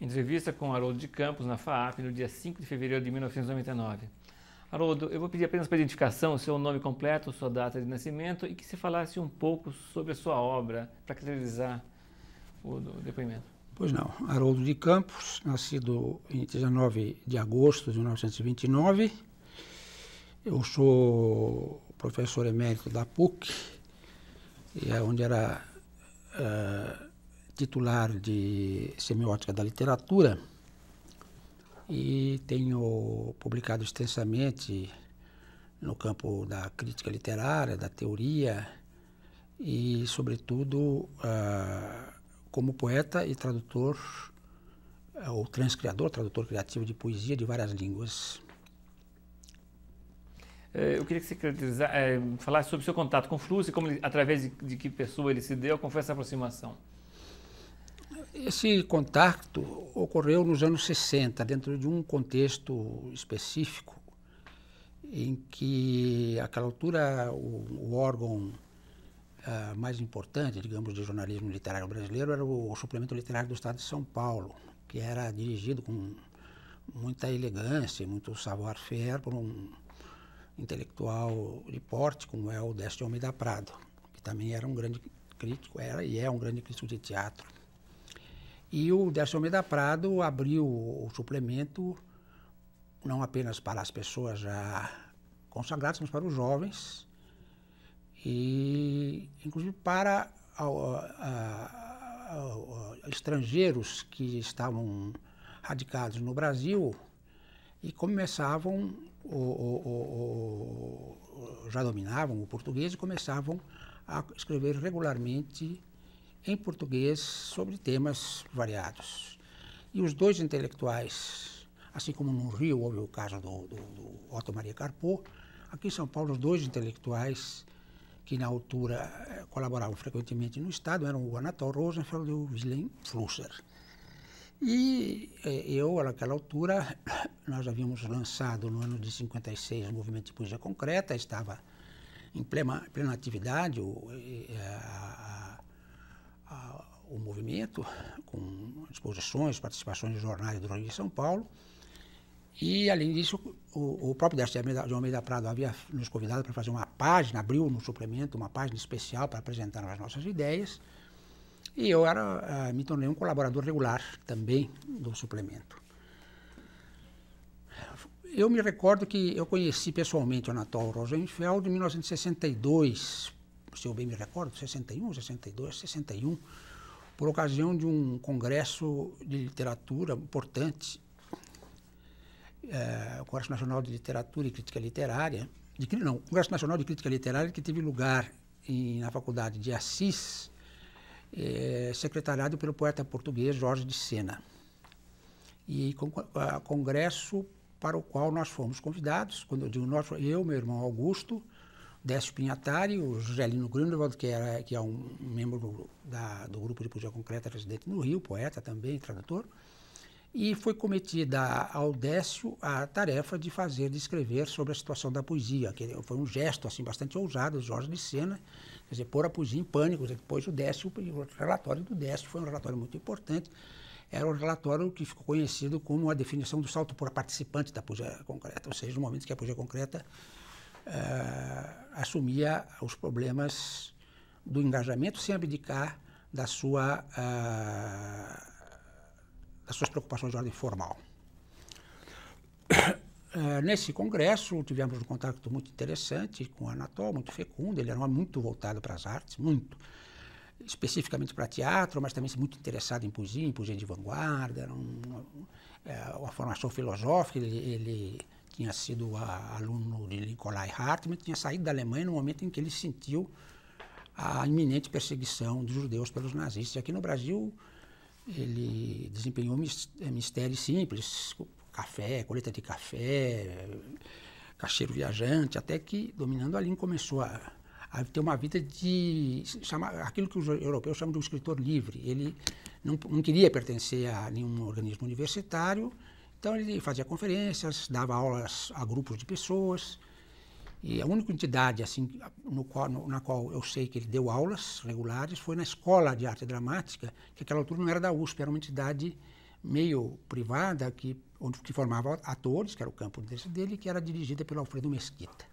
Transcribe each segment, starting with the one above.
Entrevista com Haroldo de Campos na FAAP no dia 5 de fevereiro de 1999. Haroldo, eu vou pedir apenas para identificação, o seu nome completo, sua data de nascimento e que se falasse um pouco sobre a sua obra, para caracterizar o, depoimento. Pois não. Haroldo de Campos, nascido em 19 de agosto de 1929. Eu sou professor emérito da PUC, é onde era uh, titular de semiótica da literatura e tenho publicado extensamente no campo da crítica literária, da teoria e, sobretudo, uh, como poeta e tradutor, eh, ou transcriador, tradutor criativo de poesia de várias línguas. Eh, eu queria que você é, falasse sobre o seu contato com Flúcio, como ele, através de, de, que pessoa ele se deu, como foi essa aproximação. Esse contato ocorreu nos anos 60, dentro de um contexto específico, em que, àquela altura, o, o órgão uh, mais importante, digamos, de jornalismo literário brasileiro era o, o, Suplemento Literário do Estado de São Paulo, que era dirigido com muita elegância, muito savoir-faire por um intelectual de porte, como é o Décio Almeida Prado, que também era um grande crítico, era e é um grande crítico de teatro. E o Décio Almeida Prado abriu o suplemento não apenas para as pessoas já consagradas, mas para os jovens, e inclusive para a, a, a, estrangeiros que estavam radicados no Brasil e começavam o, o, o, já dominavam o português e começavam a escrever regularmente em português sobre temas variados. E os dois intelectuais, assim como no Rio houve o caso do, do, do Otto Maria Carpo, aqui em São Paulo os dois intelectuais que na altura eh, colaboravam frequentemente no Estado, eram o Anatol Rosenfeld e o Wilhelm Flusser. E eh, eu, naquela altura, nós havíamos lançado no ano de 56 o movimento de poesia concreta, estava em plena, plena atividade o, eh, a, a, o movimento, com exposições, participações em jornais do Rio de São Paulo, e, além disso, o, o próprio Décio de Almeida Prado havia nos convidado para fazer uma página, abriu no suplemento uma página especial para apresentar as nossas ideias. E eu era, uh, me tornei um colaborador regular também do suplemento. Eu me recordo que eu conheci pessoalmente o Anatol Rosenfeld em 1962, se eu bem me recordo, 61, 62, 61, por ocasião de um congresso de literatura importante é, o Congresso Nacional de Literatura e Crítica Literária, de, não, o Congresso Nacional de Crítica Literária que teve lugar em, na Faculdade de Assis, é, secretariado pelo poeta português Jorge de Sena. E com, a, congresso para o qual nós fomos convidados, quando eu digo nós, eu, meu irmão Augusto, Décio Pinhatari, o Joselino Grunewald, que, era, que é um membro do, da, do grupo de poesia concreta residente no Rio, poeta também, tradutor, e foi cometida ao Décio a tarefa de fazer, de escrever sobre a situação da poesia, que foi um gesto assim bastante ousado de Jorge de Sena, quer dizer, pôr a poesia em pânico, depois o Décio, o relatório do Décio foi um relatório muito importante, era um relatório que ficou conhecido como a definição do salto por participante da poesia concreta, ou seja, no momento que a poesia concreta assumia os problemas do engajamento sem abdicar da sua uh, as suas preocupações de ordem formal. É, nesse congresso, tivemos um contato muito interessante com o Anatol, muito fecundo. Ele era muito voltado para as artes, muito. Especificamente para teatro, mas também muito interessado em poesia, em poesia de vanguarda. Era um, é, uma formação filosófica. Ele, ele tinha sido a, aluno de Nikolai Hartmann, tinha saído da Alemanha no momento em que ele sentiu a iminente perseguição dos judeus pelos nazistas. E aqui no Brasil, ele desempenhou mistérios simples, café, coleta de café, cacheiro viajante, até que, dominando a língua, começou a, a ter uma vida de chama, aquilo que os europeus chamam de um escritor livre. Ele não, não queria pertencer a nenhum organismo universitário, então ele fazia conferências, dava aulas a grupos de pessoas, e a única entidade assim, no qual, no, na qual eu sei que ele deu aulas regulares foi na Escola de Arte Dramática, que naquela altura não era da USP, era uma entidade meio privada que, onde, que formava atores, que era o campo dele, que era dirigida pelo Alfredo Mesquita.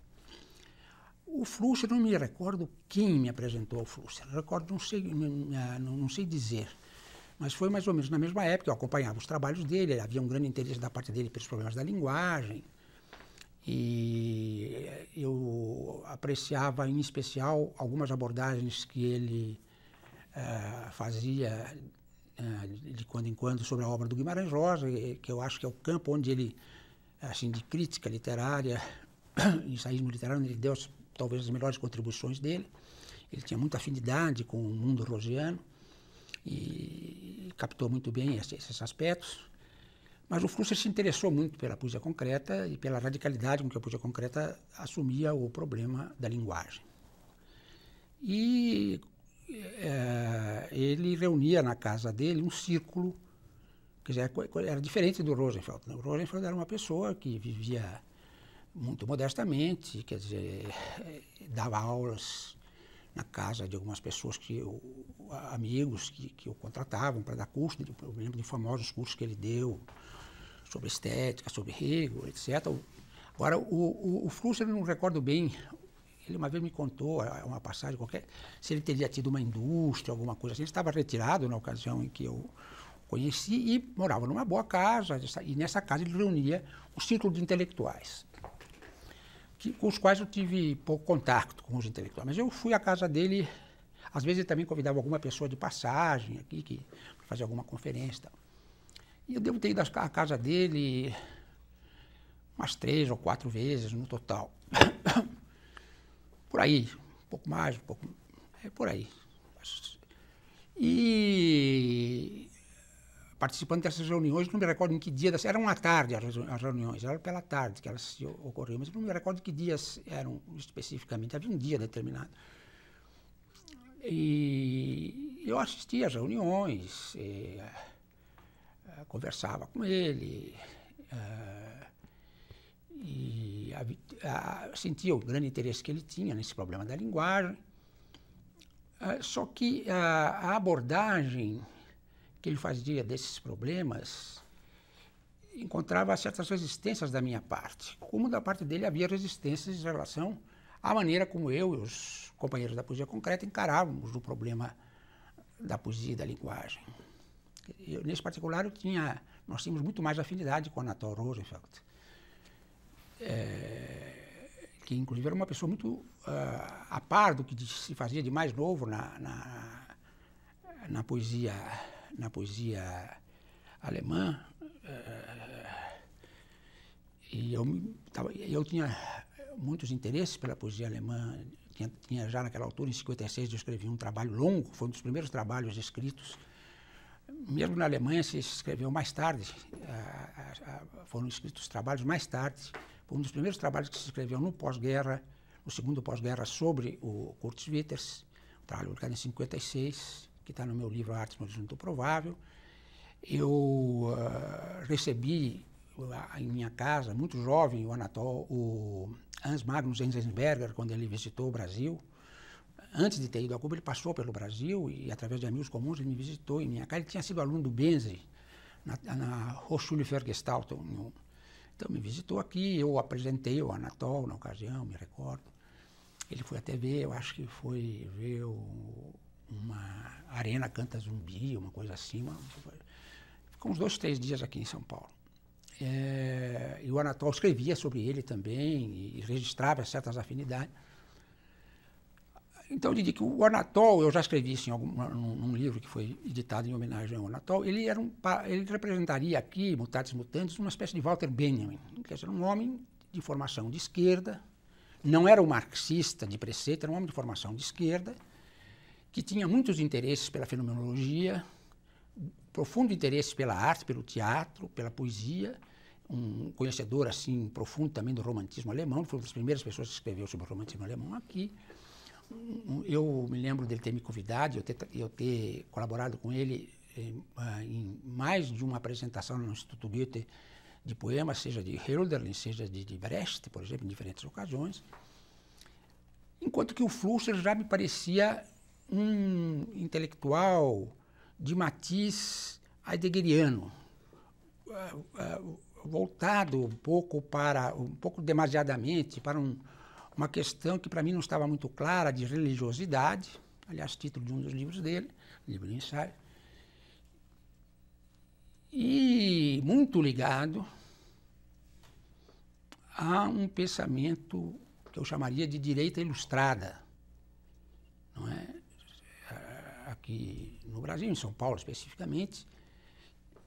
O Flusser, não me recordo quem me apresentou ao Flusser, recordo, não sei, não, não sei dizer, mas foi mais ou menos na mesma época, eu acompanhava os trabalhos dele, havia um grande interesse da parte dele pelos problemas da linguagem, e eu apreciava em especial algumas abordagens que ele uh, fazia uh, de quando em quando sobre a obra do Guimarães Rosa, que eu acho que é o campo onde ele, assim, de crítica literária, ensaísmo literário, ele deu talvez as melhores contribuições dele. Ele tinha muita afinidade com o mundo rosiano e captou muito bem esses, aspectos. Mas o Flusser se interessou muito pela poesia concreta e pela radicalidade com que a poesia concreta assumia o problema da linguagem. E é, ele reunia na casa dele um círculo, quer dizer, era diferente do Rosenfeld. Né? O Rosenfeld era uma pessoa que vivia muito modestamente, quer dizer, dava aulas na casa de algumas pessoas que amigos que, que o contratavam para dar curso, eu lembro de famosos cursos que ele deu sobre estética, sobre Hegel, etc. Agora, o, o, o Flusser, eu não recordo bem, ele uma vez me contou, uma passagem qualquer, se ele teria tido uma indústria, alguma coisa assim. Ele estava retirado na ocasião em que eu conheci e morava numa boa casa, e nessa casa ele reunia um círculo de intelectuais que, com os quais eu tive pouco contato com os intelectuais. Mas eu fui à casa dele, às vezes ele também convidava alguma pessoa de passagem aqui, que fazer alguma conferência. Tal. E eu devo ter ido à casa dele umas três ou quatro vezes no total. por aí, um pouco mais, um pouco. É por aí. E participando dessas reuniões, não me recordo em que dia, das, eram à tarde as reuniões, era pela tarde que elas ocorriam, mas não me recordo que dias eram especificamente, havia um dia determinado. E eu assistia às reuniões, e, uh, conversava com ele, uh, e uh, sentia o grande interesse que ele tinha nesse problema da linguagem. só que a abordagem que ele fazia desses problemas encontrava certas resistências da minha parte. Como da parte dele havia resistências em relação à maneira como eu e os companheiros da poesia concreta encarávamos o problema da poesia e da linguagem. Eu, nesse particular, eu tinha, nós tínhamos muito mais afinidade com Anatol Rosenfeld, é, que inclusive era uma pessoa muito uh, a par do que se fazia de mais novo na, na, na poesia na poesia alemã. Uh, e eu, tava, eu tinha muitos interesses pela poesia alemã. Tinha, tinha, já naquela altura, em 56, eu escrevi um trabalho longo, foi um dos primeiros trabalhos escritos. Mesmo na Alemanha se escreveu mais tarde, foram escritos trabalhos mais tarde. Foi um dos primeiros trabalhos que se escreveu no pós-guerra, no segundo pós-guerra, sobre o Kurt Schwitters, um trabalho publicado em 56 que está no meu livro Arte no Horizonte Provável. Eu uh, recebi em minha casa, muito jovem, o Anatol, o Hans Magnus Enzensberger, quando ele visitou o Brasil. Antes de ter ido a Cuba, ele passou pelo Brasil e, através de amigos comuns, ele me visitou em minha casa. Ele tinha sido aluno do Benzi, na, na Hochschule für Gestaltung. Então, me visitou aqui, eu apresentei o Anatol na ocasião, me recordo. Ele foi até ver, eu acho que foi ver o uma arena canta zumbi, uma coisa assim. Uma, ficou uns dois, três dias aqui em São Paulo. É, e o Anatol escrevia sobre ele também e, registrava certas afinidades. Então, eu diria que o Anatol, eu já escrevi isso em algum, num, num, livro que foi editado em homenagem ao Anatol, ele, era um, ele representaria aqui, Mutatis Mutandis, uma espécie de Walter Benjamin, quer dizer, um homem de formação de esquerda, não era um marxista de preceito, era um homem de formação de esquerda, que tinha muitos interesses pela fenomenologia, profundo interesse pela arte, pelo teatro, pela poesia, um conhecedor assim profundo também do romantismo alemão, foi uma das primeiras pessoas que escreveu sobre o romantismo alemão aqui. Eu me lembro dele ter me convidado, eu ter, eu ter colaborado com ele em, eh, em, mais de uma apresentação no Instituto Goethe de poemas, seja de Hölderlin, seja de, de Brecht, por exemplo, em diferentes ocasiões. Enquanto que o Flusser já me parecia um intelectual de matiz heideggeriano, uh, voltado um pouco para, um pouco demasiadamente para um, uma questão que para mim não estava muito clara de religiosidade, aliás, título de um dos livros dele, livro de ensaio, e muito ligado a um pensamento que eu chamaria de direita ilustrada, não é? No Brasil, em São Paulo especificamente,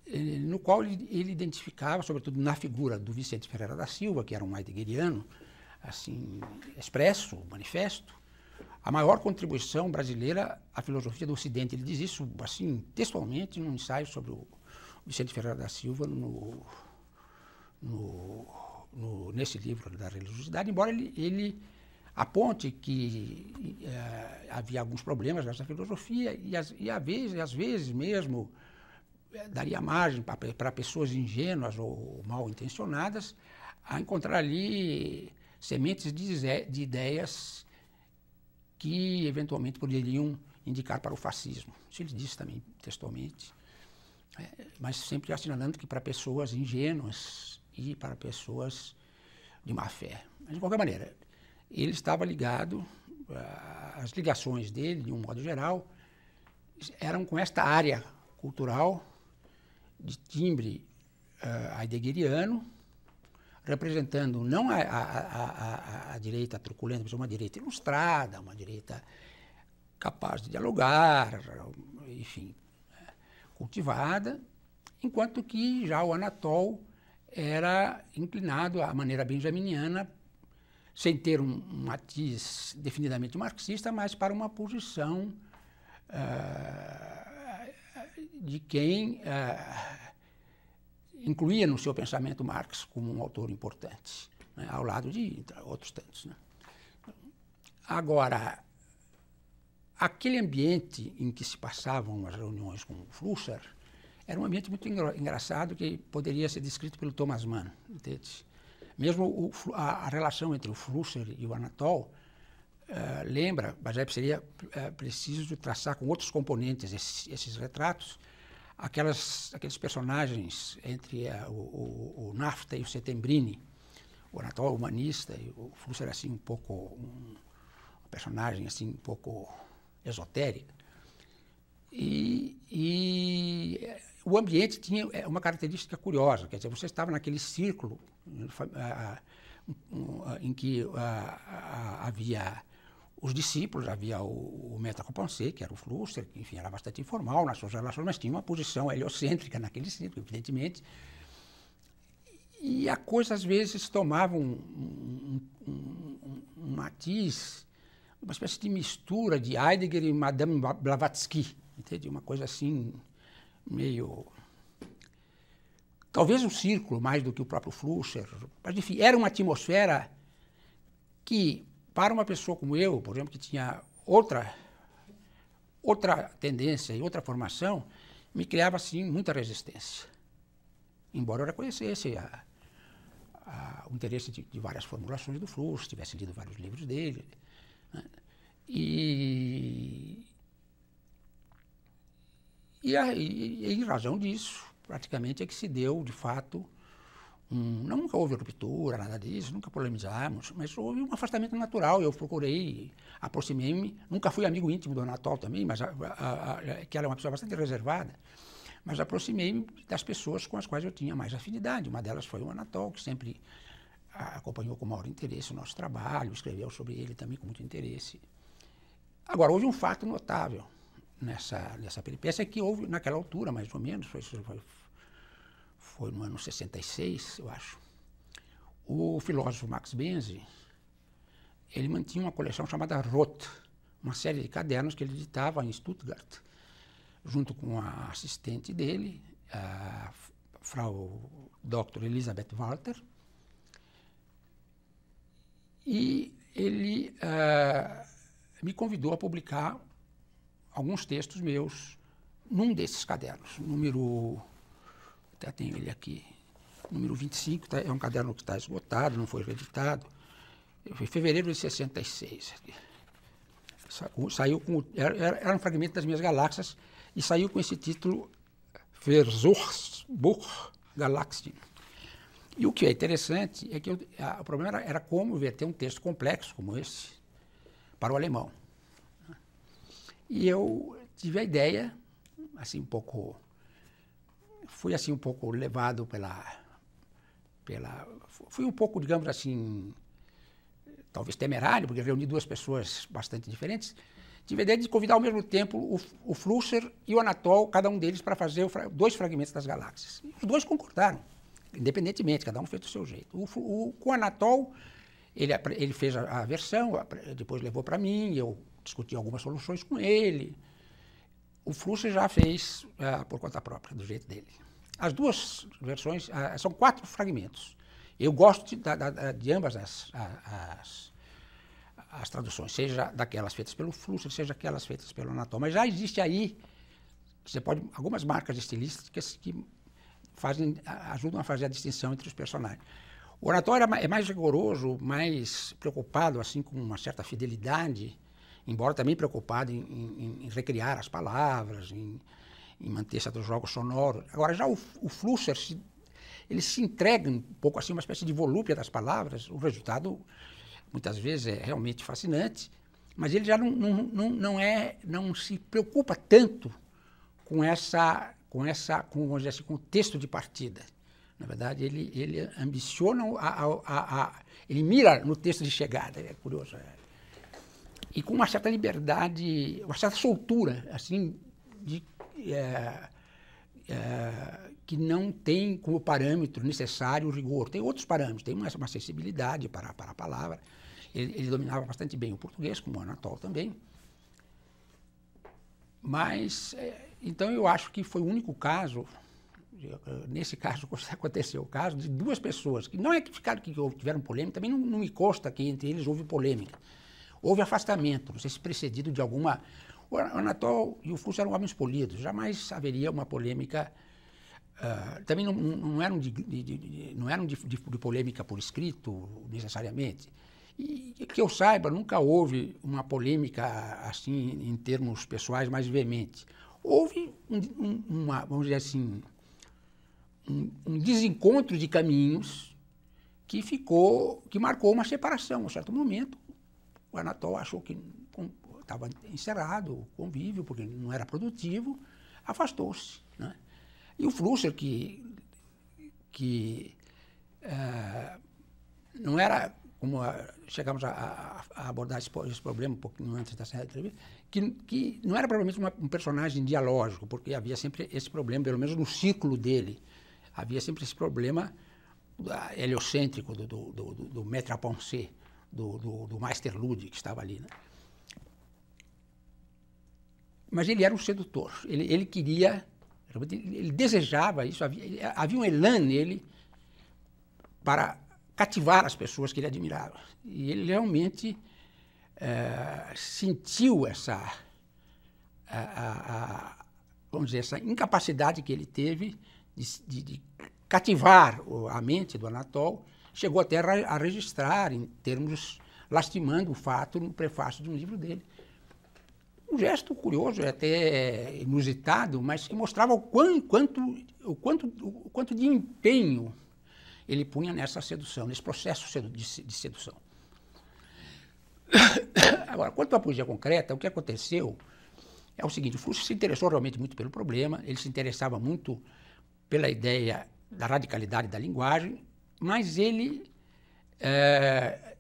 eh, no qual ele, ele, identificava, sobretudo na figura do Vicente Ferreira da Silva, que era um heideggeriano, assim, expresso, manifesto, a maior contribuição brasileira à filosofia do Ocidente. Ele diz isso, assim, textualmente, num ensaio sobre o Vicente Ferreira da Silva no, no, no, nesse livro da religiosidade, embora ele, ele aponte que uh, havia alguns problemas nessa filosofia e, as, e às vezes, às vezes mesmo eh, daria margem para pessoas ingênuas ou mal intencionadas a encontrar ali sementes de, de ideias que eventualmente poderiam indicar para o fascismo. Isso ele disse também textualmente, é, mas sempre assinalando que para pessoas ingênuas e para pessoas de má fé. Mas, de qualquer maneira, ele estava ligado, as ligações dele, de um modo geral, eram com esta área cultural de timbre uh, heideggeriano, representando não a, a, a, a, direita truculenta, mas uma direita ilustrada, uma direita capaz de dialogar, enfim, cultivada, enquanto que já o Anatol era inclinado à maneira benjaminiana, sem ter um, matiz definidamente marxista, mas para uma posição uh, de quem uh, incluía no seu pensamento Marx como um autor importante, né, ao lado de outros tantos. Né. Agora, aquele ambiente em que se passavam as reuniões com Flusser era um ambiente muito engraçado que poderia ser descrito pelo Thomas Mann. Entende? Mesmo o, a, a, relação entre o Flusser e o Anatol uh, lembra, mas aí seria uh, preciso traçar com outros componentes esses, esses retratos, aquelas, aqueles personagens entre a, o, o, o, Nafta e o Setembrini, o Anatol humanista e o Flusser assim um pouco um, um personagem assim um pouco esotérica. E, e, o ambiente tinha é, uma característica curiosa, quer dizer, você estava naquele círculo em que havia os discípulos, havia o, o que era o Flusser, que enfim, era bastante informal nas suas relações, mas tinha uma posição heliocêntrica naquele círculo, evidentemente. E a coisa, às vezes, tomava um, um, um, um matiz, uma espécie de mistura de Heidegger e Madame Blavatsky, entende? Uma coisa assim, meio... Talvez um círculo mais do que o próprio Flusser, mas, enfim, era uma atmosfera que para uma pessoa como eu, por exemplo, que tinha outra, outra tendência e outra formação, me criava, assim, muita resistência. Embora eu reconhecesse a, a, o interesse de, de, várias formulações do Fluxo, tivesse lido vários livros dele. Né? E, e, a, e, e, em razão disso, praticamente é que se deu, de fato, um, nunca houve ruptura, nada disso, nunca polemizamos, mas houve um afastamento natural. Eu procurei, aproximei-me, nunca fui amigo íntimo do Anatol também, mas a, a, que era uma pessoa bastante reservada, mas aproximei-me das pessoas com as quais eu tinha mais afinidade. Uma delas foi o Anatol, que sempre acompanhou com maior interesse o nosso trabalho, escreveu sobre ele também com muito interesse. Agora, houve um fato notável nessa, nessa peripécia que houve naquela altura, mais ou menos, foi, foi foi no ano 66, eu acho, o filósofo Max Benzi, ele mantinha uma coleção chamada Roth, uma série de cadernos que ele editava em Stuttgart, junto com a assistente dele, a Frau Dr. Elisabeth Walter, e ele uh, me convidou a publicar alguns textos meus num desses cadernos, número até tenho ele aqui. Número 25, tá, é um caderno que está esgotado, não foi reeditado. Foi em fevereiro de 66. Saiu com. Era, era um fragmento das minhas galáxias e saiu com esse título Versuchsbuch Galaxy. E o que é interessante é que eu, a, o problema era, era como verter um texto complexo como esse para o alemão. E eu tive a ideia, assim um pouco, fui assim um pouco levado pela, pela, fui um pouco, digamos assim, talvez temerário, porque reuni duas pessoas bastante diferentes, tive a ideia de convidar ao mesmo tempo o, o Flusser e o Anatol, cada um deles, para fazer o, dois fragmentos das galáxias. E os dois concordaram, independentemente, cada um fez do seu jeito. O, o, com o Anatol, ele, ele fez a, a versão, depois levou para mim, eu discuti algumas soluções com ele. O Flusser já fez uh, por conta própria, do jeito dele. As duas versões uh, são quatro fragmentos. Eu gosto de, de, ambas as, as, as, traduções, seja daquelas feitas pelo Flusser, seja aquelas feitas pelo Anatol. Mas já existe aí, você pode, algumas marcas estilísticas que fazem, ajudam a fazer a distinção entre os personagens. O Anatol é mais rigoroso, mais preocupado assim com uma certa fidelidade, embora também preocupado em, em, em recriar as palavras, em, em manter certos jogos sonoros. Agora, já o, o Flusser se ele se entrega um pouco assim, uma espécie de volúpia das palavras. O resultado, muitas vezes, é realmente fascinante, mas ele já não, não, não, não, é, não se preocupa tanto com essa, com essa, com, assim, o texto de partida. Na verdade, ele, ele ambiciona, a, a, a, ele mira no texto de chegada, é curioso. É. E com uma certa liberdade, uma certa soltura, assim, de, é, é, que não tem como parâmetro necessário o rigor. Tem outros parâmetros, tem uma, uma sensibilidade para, para a palavra. Ele, ele, dominava bastante bem o português, como o Anatol também. Mas, é, então eu acho que foi o único caso, nesse caso aconteceu o caso, de duas pessoas, que não é que ficaram que tiveram polêmica, também não, não me consta que entre eles houve polêmica. Houve afastamento, não sei se precedido de alguma. O Anatol e o Fusso eram homens polidos, jamais haveria uma polêmica Uh, também não, não, eram, de, de, de não eram de, de, polêmica por escrito, necessariamente. E que eu saiba, nunca houve uma polêmica assim, em termos pessoais, mais veemente. Houve, um, um, uma, vamos dizer assim, um, um, desencontro de caminhos que ficou, que marcou uma separação. A um certo momento, o Anatol achou que estava encerrado o convívio, porque não era produtivo, afastou-se. Né? E o Flusser, que, que uh, não era, como a, chegamos a, a, abordar esse, esse, problema um pouquinho antes da entrevista, que, que não era provavelmente uma, um personagem dialógico, porque havia sempre esse problema, pelo menos no ciclo dele, havia sempre esse problema heliocêntrico do, do, do, do, do do, do, do Meister Lud, que estava ali. Né? Mas ele era um sedutor, ele, ele queria ele desejava isso, havia, havia um elan nele para cativar as pessoas que ele admirava. E ele realmente é, sentiu essa, a, a, a, vamos dizer, essa incapacidade que ele teve de, de, de cativar a mente do Anatol, chegou até a registrar em termos lastimando o fato no prefácio de um livro dele. Um gesto curioso, até inusitado, mas que mostrava o quanto, o quanto, o quanto de empenho ele punha nessa sedução, nesse processo de sedução. Agora, quanto à poesia concreta, o que aconteceu é o seguinte: o Fluxo se interessou realmente muito pelo problema, ele se interessava muito pela ideia da radicalidade da linguagem, mas ele é,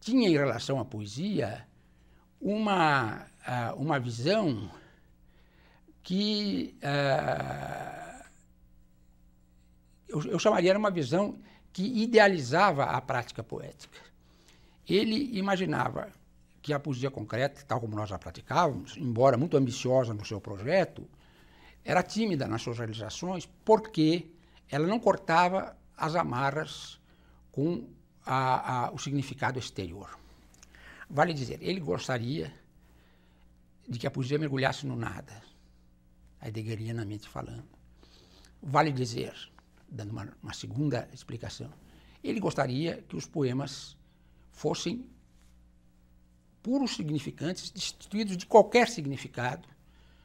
tinha em relação à poesia uma uma visão que uh, eu, eu chamaria de uma visão que idealizava a prática poética. Ele imaginava que a poesia concreta, tal como nós a praticávamos, embora muito ambiciosa no seu projeto, era tímida nas suas realizações porque ela não cortava as amarras com a, a, o significado exterior. Vale dizer, ele gostaria de que a poesia mergulhasse no nada, heideggerianamente falando. Vale dizer, dando uma, uma segunda explicação, ele gostaria que os poemas fossem puros significantes, destituídos de qualquer significado,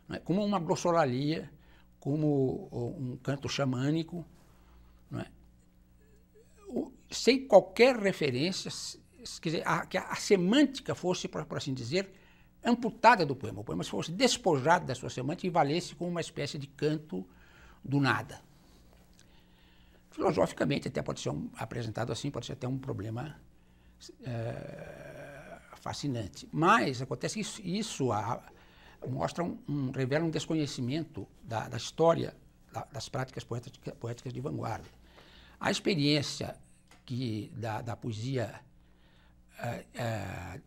né? como uma glossolalia, como um canto xamânico, é? Sem qualquer referência, quer dizer, a, que a, a semântica fosse, por, por, assim dizer, amputada do poema. O poema fosse despojado da sua semântica e valesse como uma espécie de canto do nada. Filosoficamente, até pode ser um, apresentado assim, pode ser até um problema é, fascinante. Mas acontece que isso, isso a, mostra um, um, revela um desconhecimento da, da história da, das práticas poéticas, poéticas de vanguarda. A experiência que da, da poesia é, é,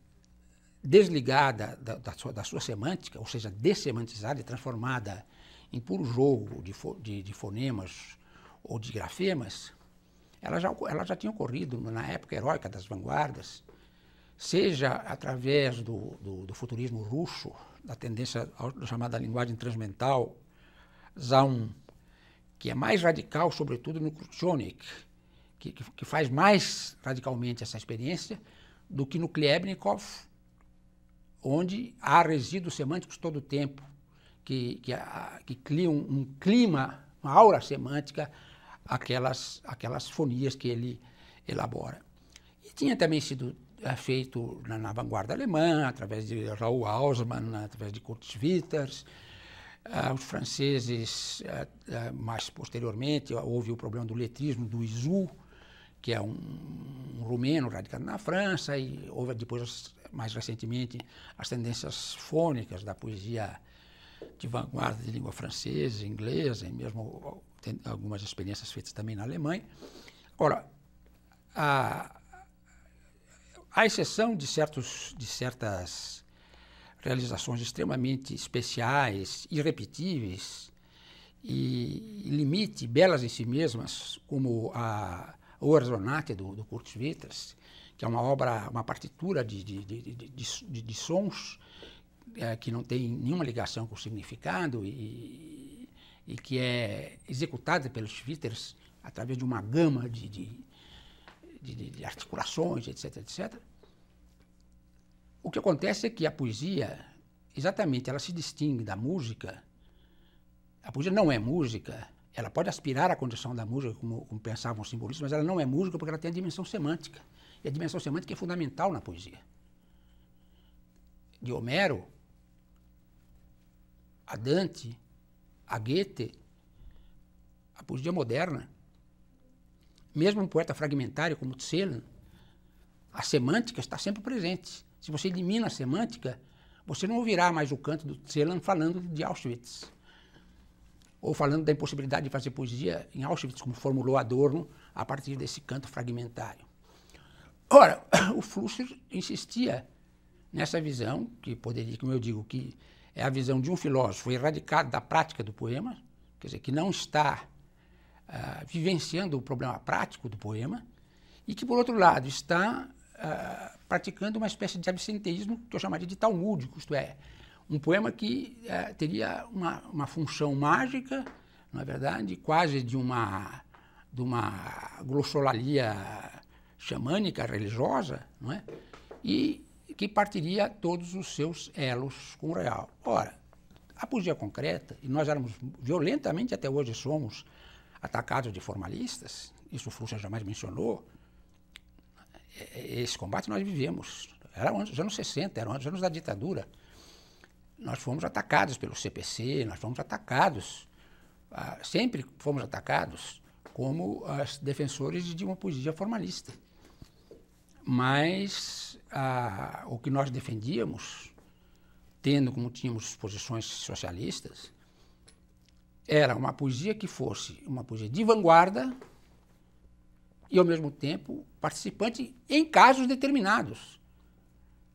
desligada da, da, sua, da, sua, semântica, ou seja, dessemantizada e transformada em puro jogo de, fo, de, de fonemas ou de grafemas, ela já, ela já tinha ocorrido na época heróica das vanguardas, seja através do, do, do futurismo russo, da tendência chamada linguagem transmental, Zaun, que é mais radical, sobretudo no Krutchonik, que, que, faz mais radicalmente essa experiência, do que no Klebnikov, onde há resíduos semânticos todo o tempo, que, que, que criam um clima, uma aura semântica, aquelas, aquelas fonias que ele elabora. E tinha também sido é, feito na, na, vanguarda alemã, através de Raoul Hausmann, através de Kurt Schwitters. Uh, os franceses, uh, uh, mais posteriormente, houve o problema do letrismo do Izu, que é um, um rumeno radicado na França, e houve depois, mais recentemente, as tendências fônicas da poesia de vanguarda de língua francesa, inglesa, e mesmo algumas experiências feitas também na Alemanha. Ora, a, à exceção de, certos, de certas realizações extremamente especiais, irrepetíveis e limite, belas em si mesmas, como a O Orzonate do, do Kurt Schwitters, que é uma obra, uma partitura de, de, de, de, sons é, que não tem nenhuma ligação com o significado e, e que é executada pelos Schwitters através de uma gama de articulações, etc, etc. O que acontece é que a poesia, exatamente, ela se distingue da música. A poesia não é música, ela pode aspirar à condição da música, como, como pensavam os simbolistas, mas ela não é música porque ela tem a dimensão semântica. E a dimensão semântica é fundamental na poesia. De Homero a Dante, a Goethe, a poesia moderna, mesmo um poeta fragmentário como Tselan, a semântica está sempre presente. Se você elimina a semântica, você não ouvirá mais o canto do Tselan falando de Auschwitz. Ou falando da impossibilidade de fazer poesia em Auschwitz, como formulou Adorno, a partir desse canto fragmentário. Ora, o Flusser insistia nessa visão, que poderia, como eu digo, que é a visão de um filósofo erradicado da prática do poema, quer dizer, que não está uh, vivenciando o problema prático do poema, e que, por outro lado, está uh, praticando uma espécie de absenteísmo que eu chamaria de talmúdico, isto é, um poema que uh, teria uma, uma função mágica, na é verdade, quase de uma, de uma glossolalia xamânica, religiosa, não é? e que partiria todos os seus elos com o real. Ora, a poesia concreta, e nós éramos violentamente, até hoje somos, atacados de formalistas, isso o Fluxa jamais mencionou, esse combate nós vivemos. Era os anos 60, eram os anos da ditadura. Nós fomos atacados pelo CPC, nós fomos atacados, ah, sempre fomos atacados como as defensores de uma poesia formalista. Mas ah, o que nós defendíamos, tendo como tínhamos posições socialistas, era uma poesia que fosse uma poesia de vanguarda e, ao mesmo tempo, participante em casos determinados.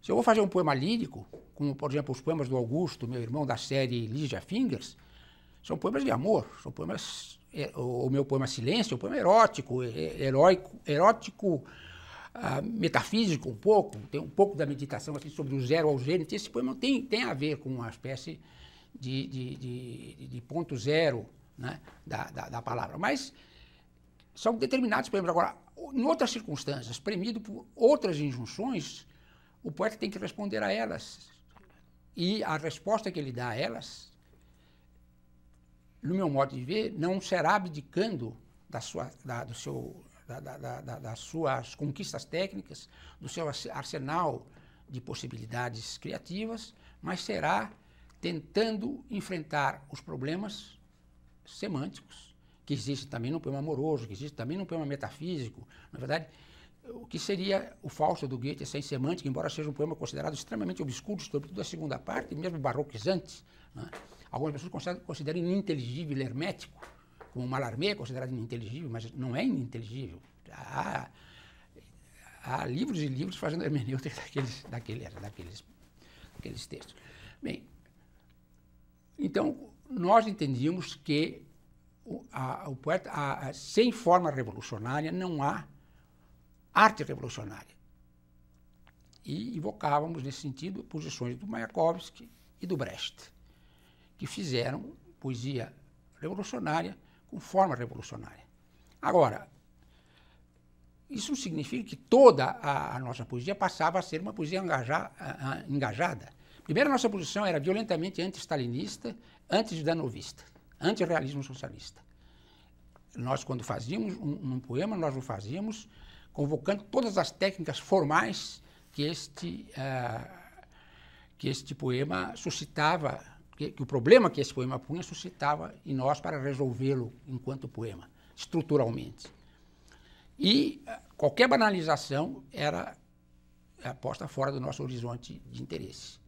Se eu vou fazer um poema lírico, como, por exemplo, os poemas do Augusto, meu irmão, da série Ligia Fingers, são poemas de amor, são poemas... É, o meu poema Silêncio é um poema erótico, é, heróico, erótico, uh, metafísico um pouco, tem um pouco da meditação assim, sobre o zero ao gênero. Esse poema tem, tem a ver com uma espécie de, de, de, de ponto zero né, da, da, da, palavra. Mas são determinados poemas. Agora, em outras circunstâncias, premido por outras injunções, o poeta tem que responder a elas. E a resposta que ele dá a elas, no meu modo de ver, não será abdicando da sua, da, do seu, da, da, das suas conquistas técnicas, do seu arsenal de possibilidades criativas, mas será tentando enfrentar os problemas semânticos que existem também no poema amoroso, que existem também no poema metafísico. Na verdade, o que seria o Fausto do Goethe sem semântica, embora seja um poema considerado extremamente obscuro, sobretudo a segunda parte, mesmo barroquizante. Né? Algumas pessoas consideram, consideram ininteligível, hermético, como o Mallarmé é considerado ininteligível, mas não é ininteligível. Há, há livros e livros fazendo hermenêutica daqueles, daqueles, daqueles, daqueles textos. Bem, então, nós entendíamos que o, a, o poeta, a, a, sem forma revolucionária, não há arte revolucionária. E invocávamos, nesse sentido, posições do Mayakovsky e do Brecht, que fizeram poesia revolucionária com forma revolucionária. Agora, isso não significa que toda a, a nossa poesia passava a ser uma poesia engaja, a, a, engajada. Primeiro, a nossa posição era violentamente anti-stalinista, anti-danovista, anti-realismo socialista. Nós, quando fazíamos um, um poema, nós o fazíamos convocando todas as técnicas formais que este, uh, que este poema suscitava, que, que, o problema que esse poema punha suscitava em nós para resolvê-lo enquanto poema, estruturalmente. E uh, qualquer banalização era posta fora do nosso horizonte de interesse.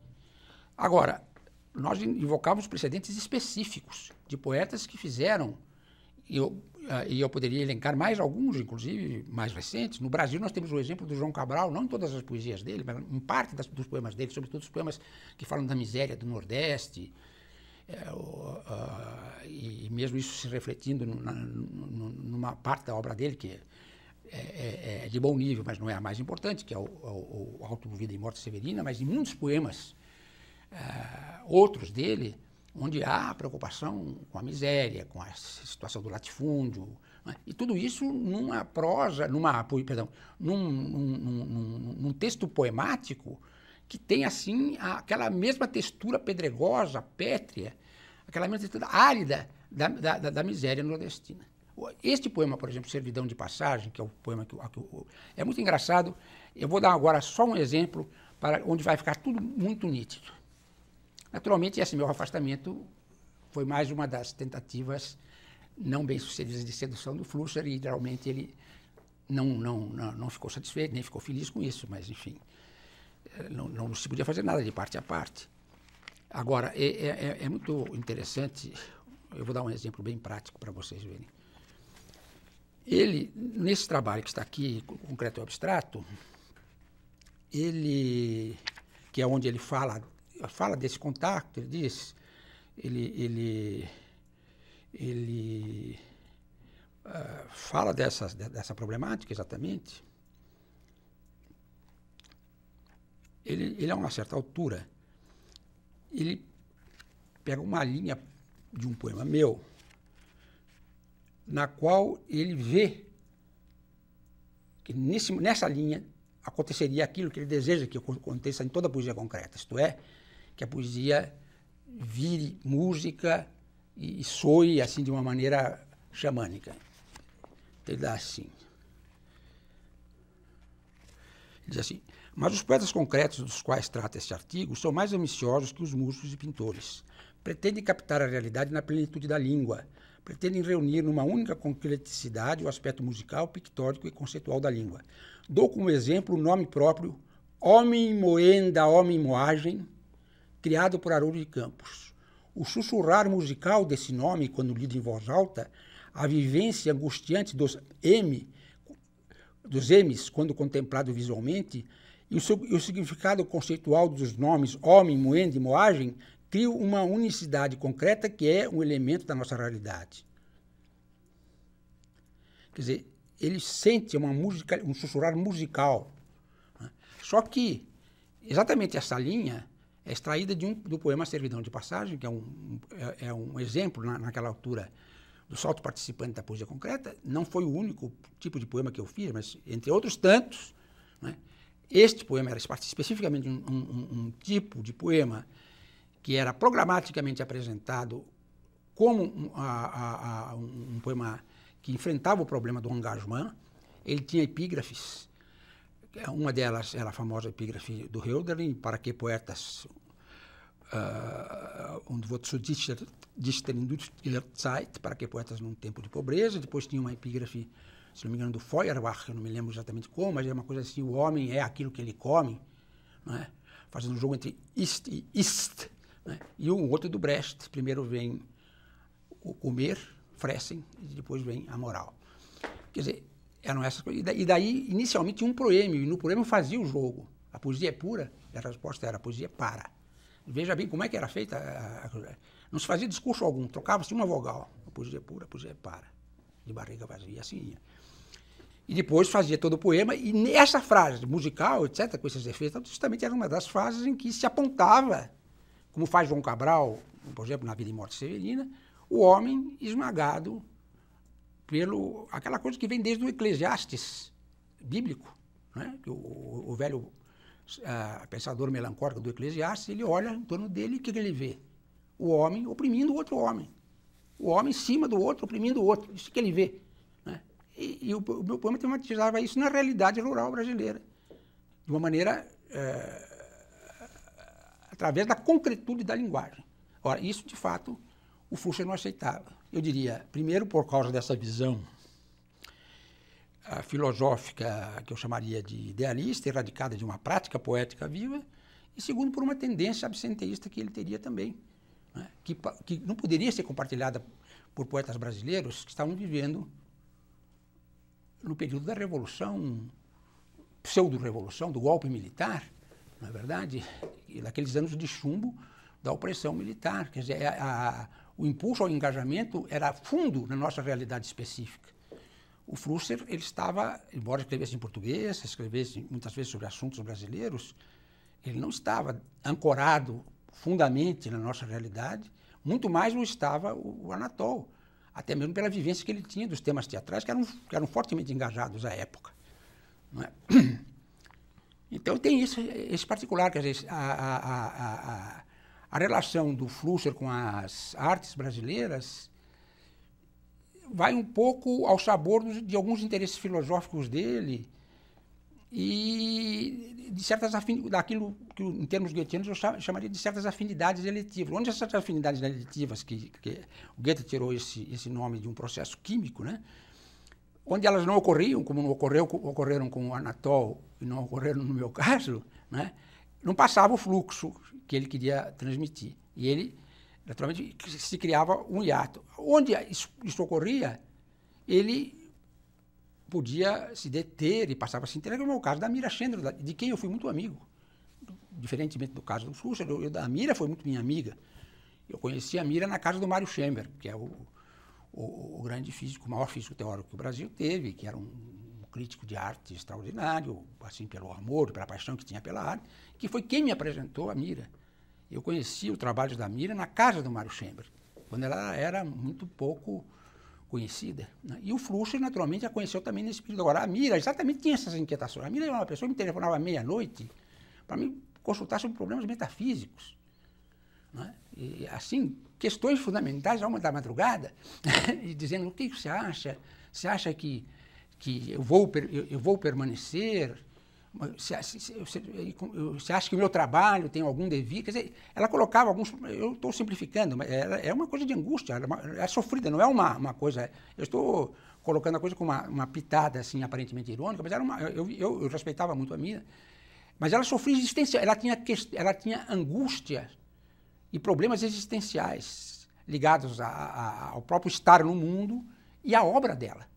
Agora, nós invocávamos precedentes específicos de poetas que fizeram, e eu Uh, e eu poderia elencar mais alguns, inclusive mais recentes. No Brasil, nós temos o exemplo do João Cabral, não em todas as poesias dele, mas em parte das, dos poemas dele, sobretudo os poemas que falam da miséria do Nordeste, é, uh, e mesmo isso se refletindo na, numa parte da obra dele que é, é, é, de bom nível, mas não é a mais importante, que é o, o, o Alto Vida e Morte Severina, mas em muitos poemas, uh, outros dele, onde há preocupação com a miséria, com a situação do latifúndio, né? e tudo isso numa prosa, numa, perdão, num, num, num, num texto poemático que tem assim aquela mesma textura pedregosa, pétrea, aquela mesma textura árida da, da, da miséria nordestina. Este poema, por exemplo, Servidão de Passagem, que é o poema que, que é muito engraçado. Eu vou dar agora só um exemplo para onde vai ficar tudo muito nítido. Naturalmente, esse meu afastamento foi mais uma das tentativas não bem sucedidas de sedução do Flusser e geralmente ele não, não, não, não ficou satisfeito, nem ficou feliz com isso, mas enfim, eh, não, não se podia fazer nada de parte a parte. Agora, é, é, é, é muito interessante, eu vou dar um exemplo bem prático para vocês verem. Ele, nesse trabalho que está aqui, concreto e abstrato, ele, que é onde ele fala fala desse contato, ele diz, ele, ele, ele uh, fala dessa, dessa problemática exatamente. Ele, ele, a uma certa altura, ele pega uma linha de um poema meu, na qual ele vê que nesse, nessa linha aconteceria aquilo que ele deseja que aconteça em toda a poesia concreta, isto é, que a poesia vire música e, e soe assim de uma maneira xamânica. Ele dá assim. Ele diz assim, mas os poetas concretos dos quais trata este artigo são mais ambiciosos que os músicos e pintores. Pretendem captar a realidade na plenitude da língua. Pretendem reunir numa única concreticidade o aspecto musical, pictórico e conceitual da língua. Dou como exemplo o nome próprio Homem Moenda, Homem Moagem, criado por Haroldo de Campos. O sussurrar musical desse nome, quando lido em voz alta, a vivência angustiante dos M, dos M's, quando contemplado visualmente, e o, seu, e o significado conceitual dos nomes homem, moendo e moagem, criam uma unicidade concreta que é um elemento da nossa realidade. Quer dizer, ele sente uma um sussurrar musical. Né? Só que exatamente essa linha é extraída de um, do poema Servidão de Passagem, que é um, é, é um exemplo, na, naquela altura, do salto participante da poesia concreta. Não foi o único tipo de poema que eu fiz, mas entre outros tantos, né, este poema era especificamente um, um, um, tipo de poema que era programaticamente apresentado como um, a, a, um poema que enfrentava o problema do engagement. Ele tinha epígrafes. Uma delas era a famosa epígrafe do Hölderlin, para que poetas uh, und wozu dichter, dichter Zeit, para que poetas num tempo de pobreza. Depois tinha uma epígrafe, se não me engano, do Feuerbach, eu não me lembro exatamente como, mas é uma coisa assim, o homem é aquilo que ele come, é? fazendo um jogo entre ist e ist. Né? E um outro do Brecht, primeiro vem o comer, fressen, e depois vem a moral. Quer dizer, eram essas coisas. E daí, inicialmente, um proêmio, e no proêmio fazia o jogo. A poesia é pura? E a resposta era, a poesia para. Veja bem como é que era feita. A, a, não se fazia discurso algum, trocava-se uma vogal. A poesia é pura, a poesia é para. De barriga vazia, assim ia. E depois fazia todo o poema, e nessa frase musical, etc., com esses efeitos, justamente era uma das frases em que se apontava, como faz João Cabral, por exemplo, na Vida e Morte Severina, o homem esmagado pelo aquela coisa que vem desde o Eclesiastes bíblico, né? que o, o velho uh, pensador melancólico do Eclesiastes, ele olha em torno dele o que ele vê? O homem oprimindo o outro homem. O homem em cima do outro, oprimindo o outro. Isso que ele vê. E, e o, o, meu poema tematizava isso na realidade rural brasileira, de uma maneira é, através da concretude da linguagem. Ora, isso de fato o Fusser não aceitava. Eu diria, primeiro por causa dessa visão filosófica que eu chamaria de idealista, erradicada de uma prática poética viva, e segundo por uma tendência absenteísta que ele teria também, né? que, que não poderia ser compartilhada por poetas brasileiros que estavam vivendo no período da Revolução, pseudo-revolução, do golpe militar, não é verdade? Daqueles anos de chumbo da opressão militar. Quer dizer, a, a, o impulso ao engajamento era fundo na nossa realidade específica. O Frusser, ele estava, embora escrevesse em português, escrevesse muitas vezes sobre assuntos brasileiros, ele não estava ancorado fundamente na nossa realidade, muito mais o estava o, o Anatol até mesmo pela vivência que ele tinha dos temas teatrais, que eram, que eram fortemente engajados à época. É? Então tem isso, esse particular, quer dizer, a, a, a, a, relação do Flusser com as artes brasileiras vai um pouco ao sabor de alguns interesses filosóficos dele, e de certas daquilo que em termos goetheanos eu chamaria de certas afinidades eletivas. Onde essas afinidades eletivas, que, que o Goethe tirou esse, esse nome de um processo químico, né? onde elas não ocorriam, como não ocorreu, ocorreram com o Anatol e não ocorreram no meu caso, né? Não passava o fluxo que ele queria transmitir. E ele, naturalmente, se criava um hiato. Onde isso, isso ocorria, ele podia se deter e passava a se entregar, como é o caso da Mira Chandler, de quem eu fui muito amigo. Diferentemente do caso do eu, a Mira foi muito minha amiga. Eu conheci a Mira na casa do Mário Schember, que é o, o, o, grande físico, o maior físico teórico que o Brasil teve, que era um crítico de arte extraordinário, assim, pelo amor, pela paixão que tinha pela arte, que foi quem me apresentou a Mira. Eu conheci o trabalho da Mira na casa do Mário Schember, quando ela era muito pouco conhecida. Né? E o Flusser, naturalmente, a conheceu também nesse período. Agora, a Mira exatamente tinha essas inquietações. A Mira era uma pessoa que me telefonava à meia-noite para me consultar sobre problemas metafísicos. Né? E, assim, questões fundamentais, a uma da madrugada, e dizendo o que você acha? Você acha que, que eu, vou, eu, eu vou permanecer? Você acha que o meu trabalho tem algum devido? Quer dizer, ela colocava alguns. Eu estou simplificando, mas é uma coisa de angústia, é, uma, é, sofrida, não é uma, uma coisa. Eu estou colocando a coisa com uma, uma pitada, assim, aparentemente irônica, mas era uma, eu, eu, eu respeitava muito a minha. Mas ela sofria existência, ela tinha, ela tinha angústia e problemas existenciais ligados a, a, ao próprio estar no mundo e à obra dela,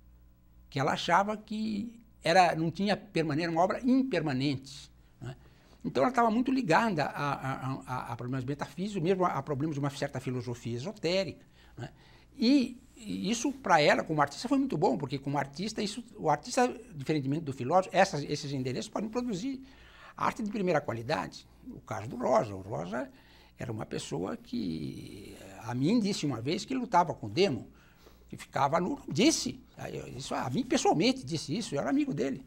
que ela achava que era, não tinha permanência, era uma obra impermanente. Né? Então ela estava muito ligada a, a, a, a, problemas metafísicos, mesmo a, problemas de uma certa filosofia esotérica. Né? E, isso para ela, como artista, foi muito bom, porque como artista, isso, o artista, diferentemente do filósofo, essas, esses endereços podem produzir arte de primeira qualidade. O caso do Rosa. O Rosa era uma pessoa que a mim disse uma vez que lutava com o demo que ficava no. Disse, isso a mim pessoalmente disse isso, eu era amigo dele.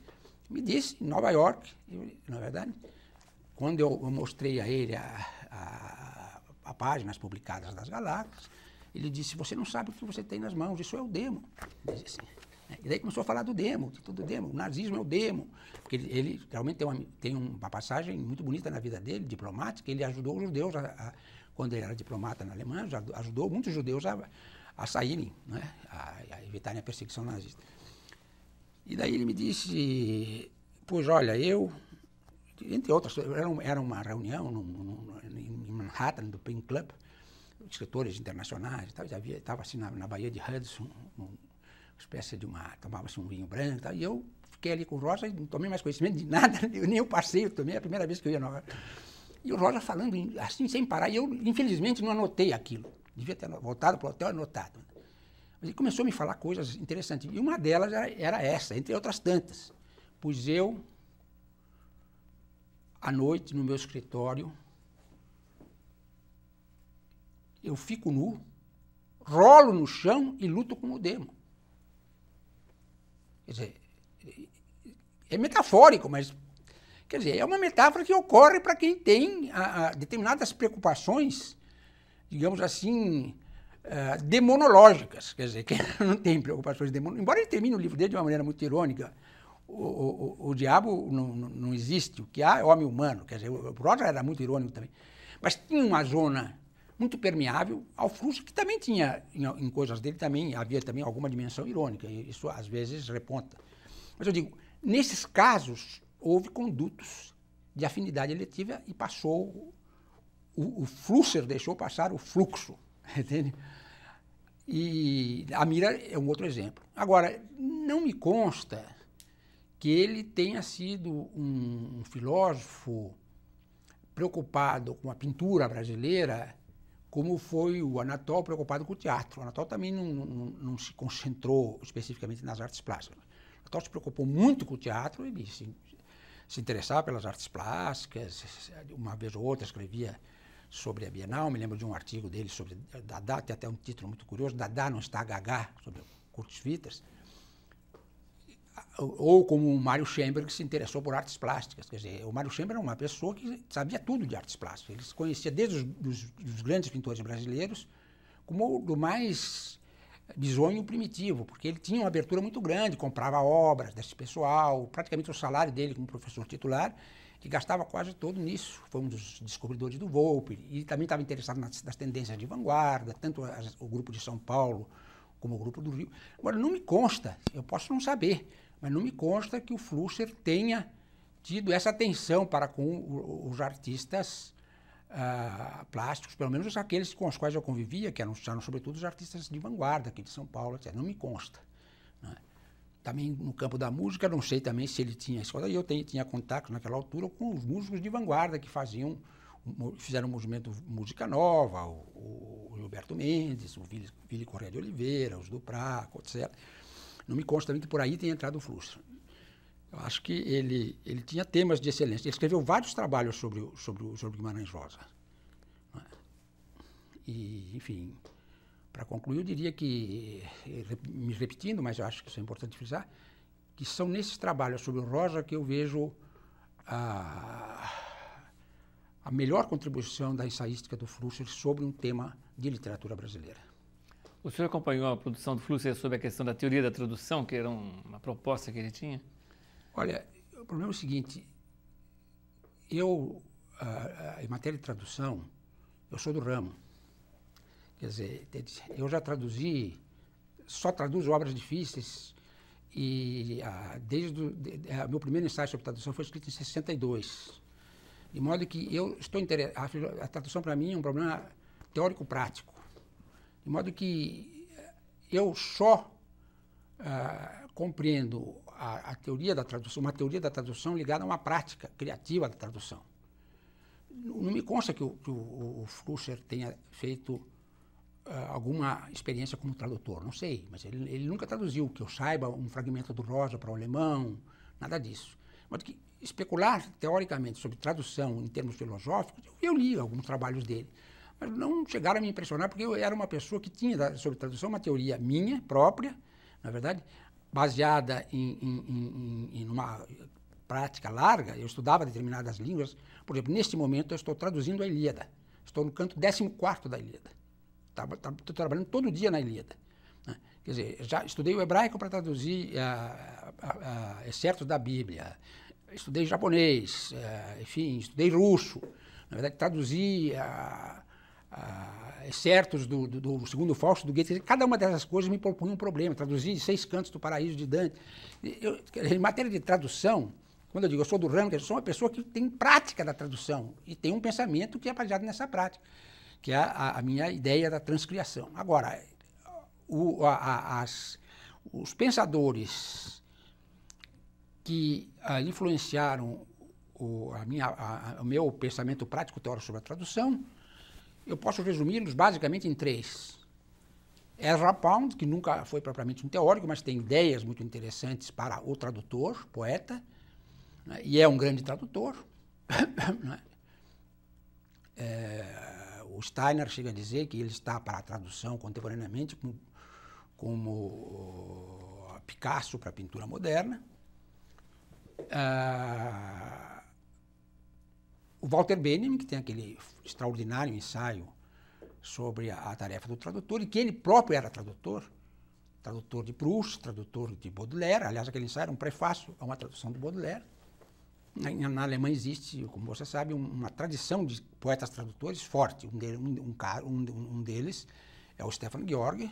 Me disse, em Nova York, eu, na verdade, quando eu, eu mostrei a ele a, a, a, páginas publicadas das Galáxias, Ele disse, você não sabe o que você tem nas mãos, isso é o demo. Assim. Né? E daí começou a falar do demo, de tudo demo. O nazismo é o demo. Porque ele, ele realmente tem uma, tem uma passagem muito bonita na vida dele, diplomática. Ele ajudou os judeus, a, a, quando ele era diplomata na Alemanha, ajudou muitos judeus a, a saírem, né? a, a evitarem a perseguição nazista. E daí ele me disse, pois olha, eu, entre outras, era, uma reunião no, no, em Manhattan, do Pink Club, escritores internacionais, estava assim na, na Baía de Hudson, espécie de uma. tomava-se um vinho branco tal. E eu fiquei ali com o Rosa e não tomei mais conhecimento de nada, nem o passeio tomei, a primeira vez que eu ia Nova E o Rosa falando assim, sem parar. E eu, infelizmente, não anotei aquilo. Devia ter voltado para o hotel e anotado. Mas ele começou a me falar coisas interessantes. E uma delas era essa, entre outras tantas. Pois eu, à noite, no meu escritório, eu fico nu, rolo no chão e luto com o demo. Quer dizer, é metafórico, mas quer dizer, é uma metáfora que ocorre para quem tem a, a determinadas preocupações, digamos assim, uh, demonológicas. Quer dizer, quem não tem preocupações demonológicas. Embora ele termine o livro dele de uma maneira muito irônica, o, o, o, diabo não, não, existe, o que há é homem humano. Quer dizer, o Roger era muito irônico também. Mas tinha uma zona muito permeável ao fluxo, que também tinha, em, em, coisas dele, também havia também alguma dimensão irônica, e isso às vezes reponta. Mas eu digo, nesses casos, houve condutos de afinidade eletiva e passou, o, o Flusser deixou passar o fluxo, entende? E a Mira é um outro exemplo. Agora, não me consta que ele tenha sido um, um filósofo preocupado com a pintura brasileira como foi o Anatol preocupado com o teatro. O Anatol também não, não, não se concentrou especificamente nas artes plásticas. O Anatol se preocupou muito com o teatro, ele se, se interessava pelas artes plásticas, uma vez ou outra escrevia sobre a Bienal, me lembro de um artigo dele sobre Dada, tem até um título muito curioso, Dada não está gaga, sobre Kurt Schwitters ou como o Mário Schember, que se interessou por artes plásticas. Quer dizer, o Mário Schember era uma pessoa que sabia tudo de artes plásticas. Ele se conhecia desde os dos, dos grandes pintores brasileiros como do mais bisonho primitivo, porque ele tinha uma abertura muito grande, comprava obras desse pessoal, praticamente o salário dele como professor titular, que gastava quase todo nisso. Foi um dos descobridores do Volpe e também estava interessado nas, nas tendências de vanguarda, tanto as, o grupo de São Paulo como o grupo do Rio. Agora, não me consta, eu posso não saber, mas não me consta que o Flusser tenha tido essa atenção para com os artistas uh, plásticos, pelo menos aqueles com os quais eu convivia, que eram, eram sobretudo os artistas de vanguarda aqui de São Paulo, etc. Não me consta. Também no campo da música, não sei também se ele tinha escola, e eu tenho, tinha contato naquela altura com os músicos de vanguarda que faziam, fizeram um movimento Música Nova, o, o Gilberto Mendes, o Vili, Vili Correia de Oliveira, os do Praco, etc. Não me consta também que por aí tenha entrado o Frustra. Eu acho que ele, ele tinha temas de excelência. Ele escreveu vários trabalhos sobre, sobre, sobre Guimarães Rosa. É? E, enfim, para concluir, eu diria que, me repetindo, mas eu acho que isso é importante frisar, que são nesses trabalhos sobre o Rosa que eu vejo a, a melhor contribuição da ensaística do Flusser sobre um tema de literatura brasileira. O senhor acompanhou a produção do Flusser sobre a questão da teoria da tradução, que era uma proposta que ele tinha? Olha, o problema é o seguinte, eu, em matéria de tradução, eu sou do ramo. Quer dizer, eu já traduzi, só traduzo obras difíceis, e desde o de, meu primeiro ensaio sobre tradução foi escrito em 62. De modo que eu estou interessado, a tradução para mim é um problema teórico-prático. De modo que eh, eu só uh, compreendo a, a, teoria da tradução, uma teoria da tradução ligada a uma prática criativa da tradução. Não, não me consta que o, que o, o Flusser tenha feito alguma experiência como tradutor, não sei, mas ele, ele, nunca traduziu, que eu saiba, um fragmento do Rosa para o alemão, nada disso. Mas que especular teoricamente sobre tradução em termos filosóficos, eu, li alguns trabalhos dele mas não chegaram a me impressionar, porque eu era uma pessoa que tinha sobre tradução uma teoria minha, própria, na verdade, baseada em, em, em, em uma prática larga, eu estudava determinadas línguas. Por exemplo, neste momento eu estou traduzindo a Ilíada. Estou no canto 14 da Ilíada. Estou trabalhando todo dia na Ilíada. Né? Quer dizer, já estudei o hebraico para traduzir uh, excertos da Bíblia. Estudei japonês, uh, enfim, estudei russo. Na verdade, traduzi excertos do, do, do, segundo Fausto do Goethe. Cada uma dessas coisas me propunha um problema. Traduzi seis cantos do Paraíso de Dante. Eu, em matéria de tradução, quando eu digo eu sou do ramo, eu sou uma pessoa que tem prática da tradução e tem um pensamento que é baseado nessa prática, que é a, a minha ideia da transcriação. Agora, o, a, as, os pensadores que ah, influenciaram o, a minha, a, o meu pensamento prático teórico sobre a tradução, eu posso resumi-los basicamente em três. Ezra Pound, que nunca foi propriamente um teórico, mas tem ideias muito interessantes para o tradutor, poeta, né, e é um grande tradutor. Né. é, o Steiner chega a dizer que ele está para a tradução contemporaneamente como, como Picasso para a pintura moderna. É, o Walter Benjamin, que tem aquele extraordinário ensaio sobre a, a, tarefa do tradutor, e que ele próprio era tradutor, tradutor de Proust, tradutor de Baudelaire. Aliás, aquele ensaio era um prefácio a uma tradução de Baudelaire. Na, na, Alemanha existe, como você sabe, uma tradição de poetas tradutores forte. Um, dele, um, um, um deles é o Stefan Georg.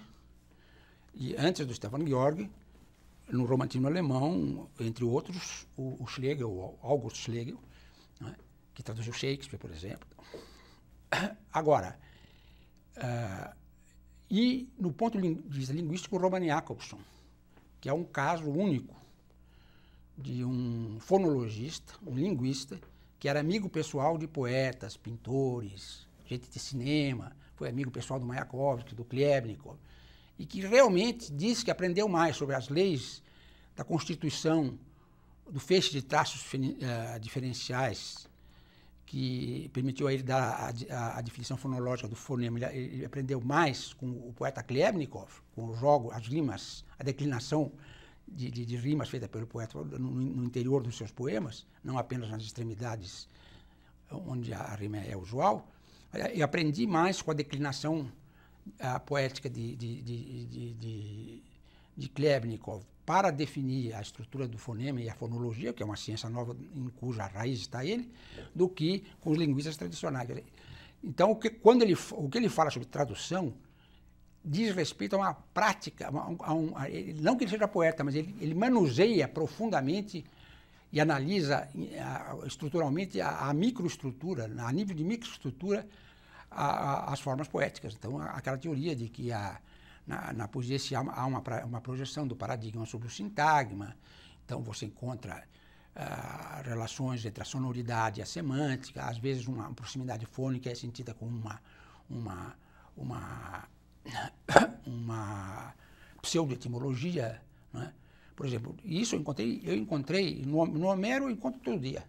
E antes do Stefan Georg, no romantismo alemão, entre outros, o, o Schlegel, o August Schlegel, né, que traduziu Shakespeare, por exemplo. Agora, uh, e no ponto de vista linguístico, Roman Jakobson, que é um caso único de um fonologista, um linguista, que era amigo pessoal de poetas, pintores, gente de cinema, foi amigo pessoal do Mayakovsky, do Klebnikov, e que realmente disse que aprendeu mais sobre as leis da Constituição, do feixe de traços uh, diferenciais, que permitiu a ele dar a, a, a, definição fonológica do fonema. Ele, ele, aprendeu mais com o poeta Klebnikov, com o jogo, as rimas, a declinação de, de, de rimas feita pelo poeta no, no, interior dos seus poemas, não apenas nas extremidades onde a rima é usual. Eu aprendi mais com a declinação a poética de, de, de, de, de Klebnikov para definir a estrutura do fonema e a fonologia, que é uma ciência nova em cuja raiz está ele, do que com os linguistas tradicionais. Então, o que, quando ele, o que ele fala sobre tradução diz respeito a uma prática, a um, a um, não que ele seja poeta, mas ele, ele manuseia profundamente e analisa estruturalmente a, a, microestrutura, a nível de microestrutura, as formas poéticas. Então, aquela teoria de que a, na, na poesia há, uma, uma projeção do paradigma sobre o sintagma, então você encontra uh, relações entre a sonoridade e a semântica, às vezes uma proximidade fônica é sentida como uma, uma, uma uma pseudoetimologia, é? por exemplo, isso eu encontrei, eu encontrei no, no Homero eu encontro todo dia.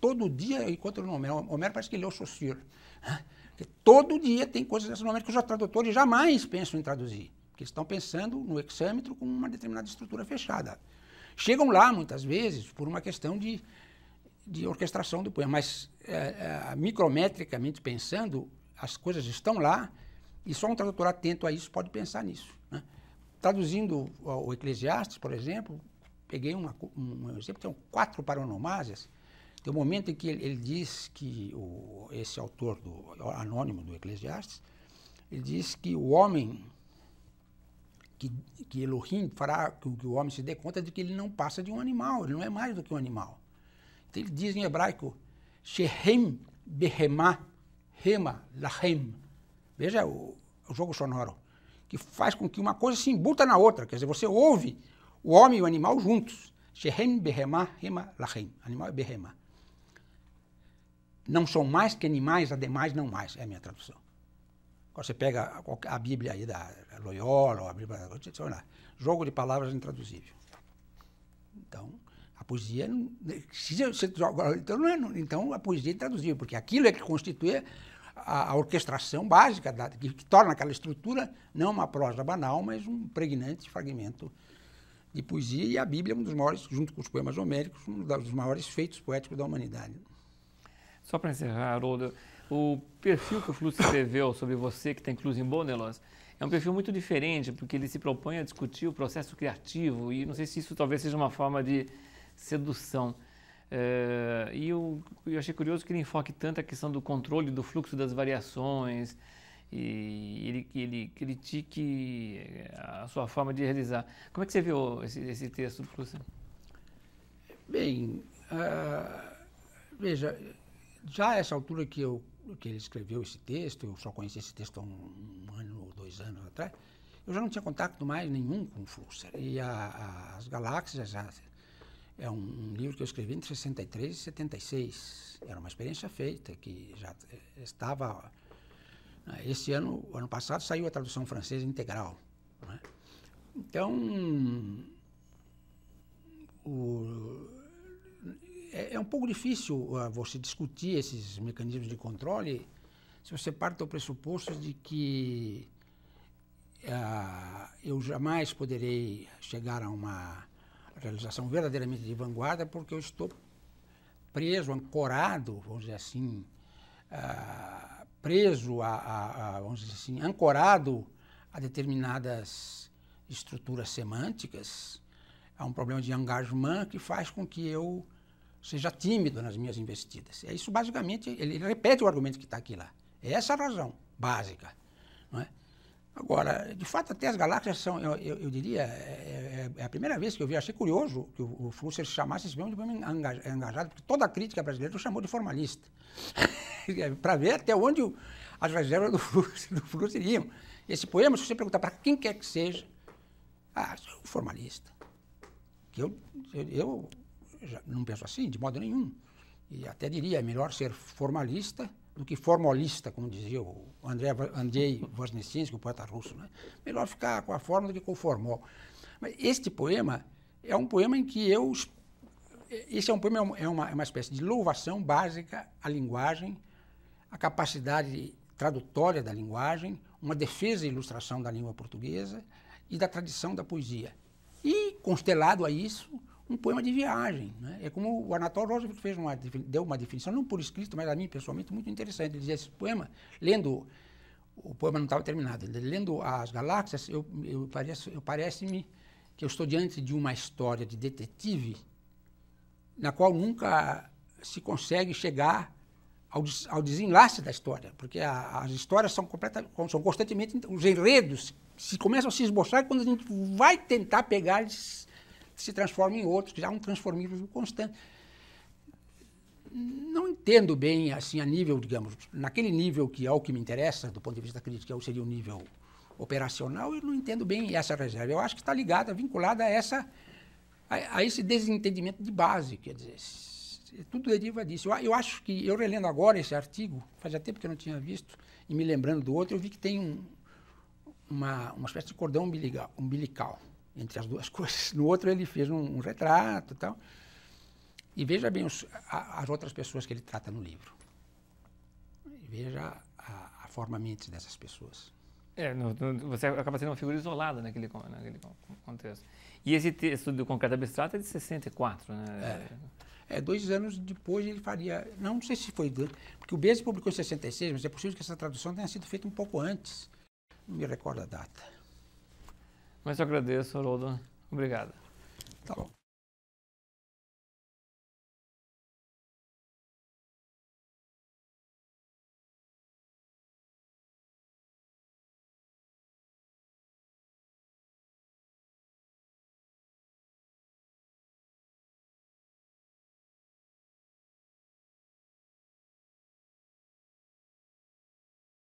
Todo dia eu encontro no Homero. Homero parece que ele é o Saussure. Porque todo dia tem coisas dessa no Homero que os tradutores jamais pensam em traduzir. Porque estão pensando no hexâmetro com uma determinada estrutura fechada. Chegam lá, muitas vezes, por uma questão de, de orquestração do poema, mas é, é, micrometricamente pensando, as coisas estão lá e só um tradutor atento a isso pode pensar nisso. Né? Traduzindo o Eclesiastes, por exemplo, peguei uma, um exemplo, tem quatro paronomásias. Tem um momento em que ele, ele diz que o, esse autor do, anônimo do Eclesiastes, ele diz que o homem, que, que Elohim fará com que o homem se dê conta de que ele não passa de um animal, ele não é mais do que um animal. Então ele diz em hebraico, Shehem behemah hema lahem. Veja o, o jogo sonoro, que faz com que uma coisa se embuta na outra. Quer dizer, você ouve o homem e o animal juntos. Shehem behemah hema lachem. Animal é behemah. Não são mais que animais, ademais não mais, é a minha tradução. Quando você pega a, a Bíblia aí da Loyola, ou a Bíblia da jogo de palavras intraduzível. Então, a poesia, então, não é, então a poesia é intraduzível, porque aquilo é que constitui a, a orquestração básica, da, que, que, torna aquela estrutura não uma prosa banal, mas um pregnante fragmento de poesia. E a Bíblia é um dos maiores, junto com os poemas homéricos, um dos maiores feitos poéticos da humanidade. Só para encerrar, Haroldo, o perfil que o Fluxo escreveu sobre você, que está incluso em Bonelos, é um perfil muito diferente, porque ele se propõe a discutir o processo criativo, e não sei se isso talvez seja uma forma de sedução. É, e eu, eu, achei curioso que ele enfoque tanto a questão do controle do fluxo das variações, e ele, ele critique a sua forma de realizar. Como é que você viu esse, esse texto, Fluxo? Bem, uh, veja, já a essa altura que, eu, que ele escreveu esse texto, eu só conheci esse texto há um, um ano ou dois anos atrás, eu já não tinha contato mais nenhum com o Flusser. E a, a, As Galáxias já é um, livro que eu escrevi entre 63 e 76. Era uma experiência feita, que já estava... Né, esse ano, ano passado, saiu a tradução francesa integral. Né? Então, o, é, é um pouco difícil uh, você discutir esses mecanismos de controle se você parte do pressuposto de que uh, eu jamais poderei chegar a uma realização verdadeiramente de vanguarda porque eu estou preso, ancorado, vamos dizer assim, uh, preso a, a, a, vamos dizer assim, ancorado a determinadas estruturas semânticas, a um problema de engagement que faz com que eu seja tímido nas minhas investidas. É isso basicamente, ele, ele repete o argumento que está aqui lá. É essa a razão básica. Não é? Agora, de fato, até as galáxias são, eu, eu, eu diria, é, é, é, a primeira vez que eu vi, achei curioso que o, o Flusser chamasse esse poema de engajado, porque toda a crítica brasileira o chamou de formalista. para ver até onde o, as reservas do Flusser, do Flusser iriam. Esse poema, se você perguntar para quem quer que seja, ah, sou formalista. Que eu, eu, eu não penso assim, de modo nenhum. E até diria, é melhor ser formalista do que formalista, como dizia o Andrei, Andrei o poeta russo. Né? Melhor ficar com a forma do que com o formal. Mas este poema é um poema em que eu... Esse é um poema, é uma, é uma espécie de louvação básica à linguagem, à capacidade tradutória da linguagem, uma defesa e ilustração da língua portuguesa e da tradição da poesia. E, constelado a isso, um poema de viagem. Né? É como o Anatole Roosevelt fez uma, deu uma definição, não por escrito, mas a mim pessoalmente muito interessante. Ele dizia esse poema, lendo, o poema não estava terminado, lendo As Galáxias, eu, eu, parece, eu parece-me que eu estou diante de uma história de detetive na qual nunca se consegue chegar ao, ao desenlace da história, porque a, as histórias são, completa, são constantemente, os enredos se começam a se esboçar quando a gente vai tentar pegar eles se transforma em outros, que há um transformismo constante. Não entendo bem, assim, a nível, digamos, naquele nível que é o que me interessa, do ponto de vista crítico, seria o nível operacional, eu não entendo bem essa reserva. Eu acho que está ligada, vinculada a, essa, a, a, esse desentendimento de base, quer dizer, tudo deriva disso. Eu, eu, acho que, eu relendo agora esse artigo, fazia tempo que eu não tinha visto, e me lembrando do outro, eu vi que tem um, uma, uma espécie de cordão umbilical, umbilical entre as duas coisas. No outro ele fez um, um retrato e tal. E veja bem os, a, as outras pessoas que ele trata no livro. E veja a, a forma mente dessas pessoas. É, no, no, você acaba sendo uma figura isolada naquele, naquele contexto. E esse texto do Concreto Abstrato é de 64, né? É, é, dois anos depois ele faria... Não, não sei se foi... Porque o Beze publicou em 66, mas é possível que essa tradução tenha sido feita um pouco antes. Não me recordo a data. Mas eu agradeço, Haroldo. Obrigado. Tá bom.